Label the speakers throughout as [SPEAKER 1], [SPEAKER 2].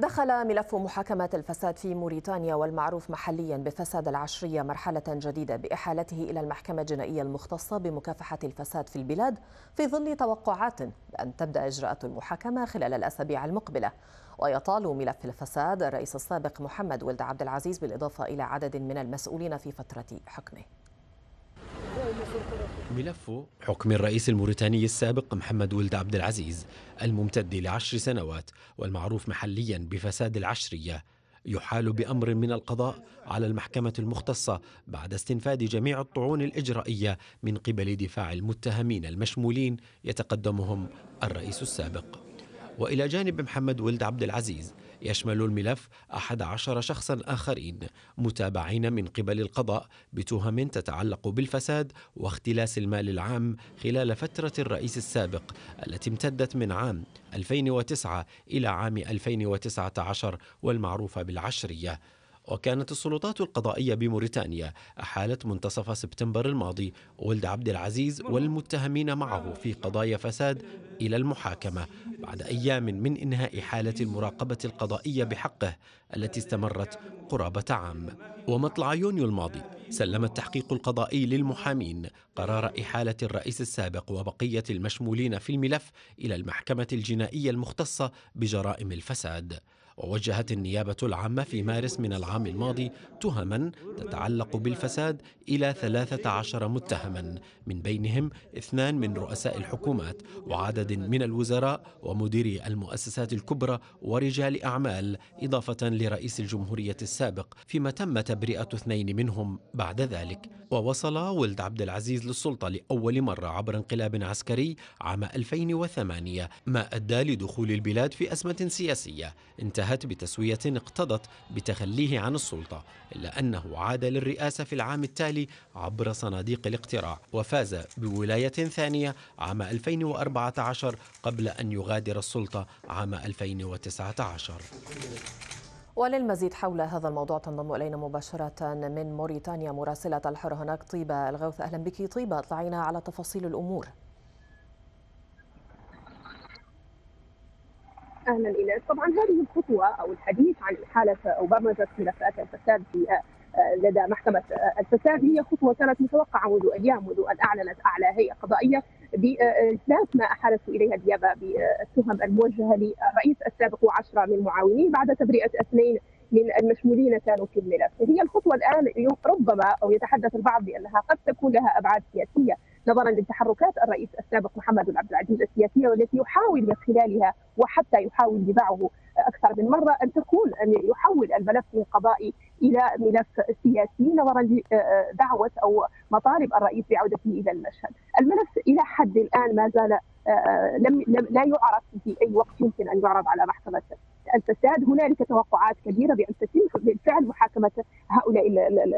[SPEAKER 1] دخل ملف محاكمة الفساد في موريتانيا والمعروف محليا بفساد العشرية مرحلة جديدة بإحالته إلى المحكمة الجنائية المختصة بمكافحة الفساد في البلاد في ظل توقعات بأن تبدأ إجراءات المحاكمة خلال الأسابيع المقبلة. ويطال ملف الفساد الرئيس السابق محمد ولد عبد العزيز بالإضافة إلى عدد من المسؤولين في فترة حكمه.
[SPEAKER 2] ملف حكم الرئيس الموريتاني السابق محمد ولد عبد العزيز الممتد لعشر سنوات والمعروف محليا بفساد العشرية. يحال بأمر من القضاء على المحكمة المختصة بعد استنفاد جميع الطعون الإجرائية من قبل دفاع المتهمين المشمولين يتقدمهم الرئيس السابق. وإلى جانب محمد ولد عبد العزيز يشمل الملف أحد عشر شخصا آخرين متابعين من قبل القضاء بتهم تتعلق بالفساد واختلاس المال العام خلال فترة الرئيس السابق التي امتدت من عام 2009 إلى عام 2019 والمعروفة بالعشرية. وكانت السلطات القضائية بموريتانيا أحالت منتصف سبتمبر الماضي. ولد عبد العزيز والمتهمين معه في قضايا فساد إلى المحاكمة بعد أيام من إنهاء حالة المراقبة القضائية بحقه التي استمرت قرابة عام. ومطلع يونيو الماضي سلم التحقيق القضائي للمحامين قرار إحالة الرئيس السابق وبقية المشمولين في الملف إلى المحكمة الجنائية المختصة بجرائم الفساد. ووجهت النيابة العامة في مارس من العام الماضي تهما تتعلق بالفساد إلى 13 متهما من بينهم اثنان من رؤساء الحكومات وعدد من الوزراء ومديري المؤسسات الكبرى ورجال أعمال إضافة لرئيس الجمهورية السابق فيما تم تبرئة اثنين منهم بعد ذلك. ووصل ولد عبد العزيز للسلطة لأول مرة عبر انقلاب عسكري عام 2008 ما أدى لدخول البلاد في أزمة سياسية. انتهت بتسوية اقتضت بتخليه عن السلطة إلا أنه عاد للرئاسة في العام التالي عبر صناديق الاقتراع وفاز بولاية ثانية عام 2014 قبل أن يغادر السلطة عام 2019
[SPEAKER 1] وللمزيد حول هذا الموضوع تنضم إلينا مباشرة من موريتانيا مراسلة الحر هناك طيبة الغوث. أهلا بك طيبة اطلعينا على تفاصيل الأمور.
[SPEAKER 3] أهلا إليك. طبعا هذه الخطوة أو الحديث عن احاله أو برمجه ملفات الفساد في لدى محكمة الفساد هي خطوة كانت متوقعة منذ أيام منذ أن أعلنت أعلى هيئة قضائية بإثبات ما أحالته إليها النيابة بالتهم الموجهة للرئيس السابق وعشرة من معاونيه بعد تبرئة اثنين من المشمولين كانوا في الملف. هي الخطوة الآن ربما أو يتحدث البعض بأنها قد تكون لها أبعاد سياسية نظرا لتحركات الرئيس السابق محمد بن عبد العزيز السياسية والتي يحاول من خلالها وحتى يحاول دفاعه أكثر من مرة أن تكون أن يحول الملف من قضائي إلى ملف سياسي نظرا لدعوة أو مطالب الرئيس بعودته إلى المشهد. الملف إلى حد الآن ما زال لم لا يعرف في أي وقت يمكن أن يعرض على محكمة الفساد هنالك توقعات كبيرة بأن تتم بالفعل محاكمة هؤلاء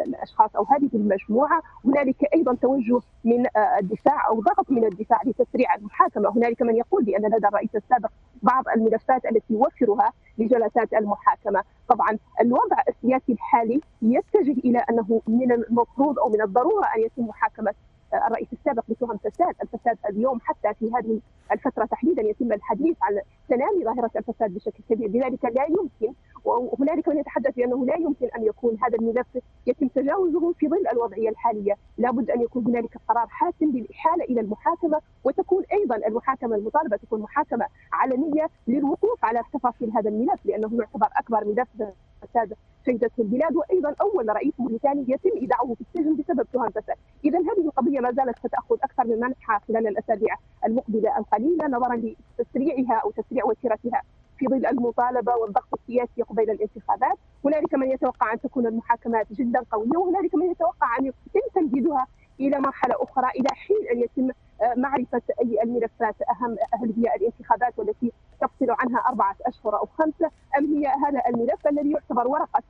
[SPEAKER 3] الأشخاص أو هذه المجموعة. هنالك أيضا توجه من الدفاع أو ضغط من الدفاع لتسريع المحاكمة. هنالك من يقول بأن لدى الرئيس السابق بعض الملفات التي يوفرها لجلسات المحاكمة. طبعا الوضع السياسي الحالي يتجه إلى أنه من المفروض أو من الضرورة أن يتم محاكمة الرئيس السابق بتهم فساد، الفساد اليوم حتى في هذه الفترة تحديدا يتم الحديث عن تنامي ظاهره الفساد بشكل كبير، لذلك لا يمكن وهنالك من يتحدث بأنه لا يمكن أن يكون هذا الملف يتم تجاوزه في ظل الوضعية الحالية، لابد أن يكون هنالك قرار حاسم بالإحالة إلى المحاكمة وتكون أيضا المحاكمة المطالبة تكون محاكمة علنية للوقوف على تفاصيل هذا الملف لأنه يعتبر أكبر ملف فساد شهدته البلاد. وأيضا أول رئيس موريتاني يتم إيداعه في السجن بسبب تهم فساد، اذا هذه القضية ما زالت ستأخذ أكثر من منحى خلال الأسابيع. المقبلة القليله نظرا لتسريعها أو تسريع وتيرتها في ظل المطالبة والضغط السياسي قبيل الانتخابات، هنالك من يتوقع أن تكون المحاكمات جدا قوية وهنالك من يتوقع أن يتم تمديدها إلى مرحلة أخرى إلى حين أن يتم معرفة أي الملفات أهم هل هي الانتخابات والتي تفصل عنها أربعة أشهر أو خمسه أم هي هذا الملف الذي يعتبر ورقة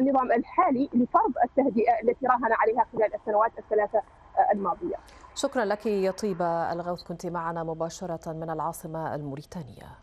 [SPEAKER 3] النظام الحالي لفرض التهدئة التي راهن عليها خلال السنوات الثلاثة الماضية.
[SPEAKER 1] شكرا لك يا طيبة الغوث كنت معنا مباشرة من العاصمة الموريتانية.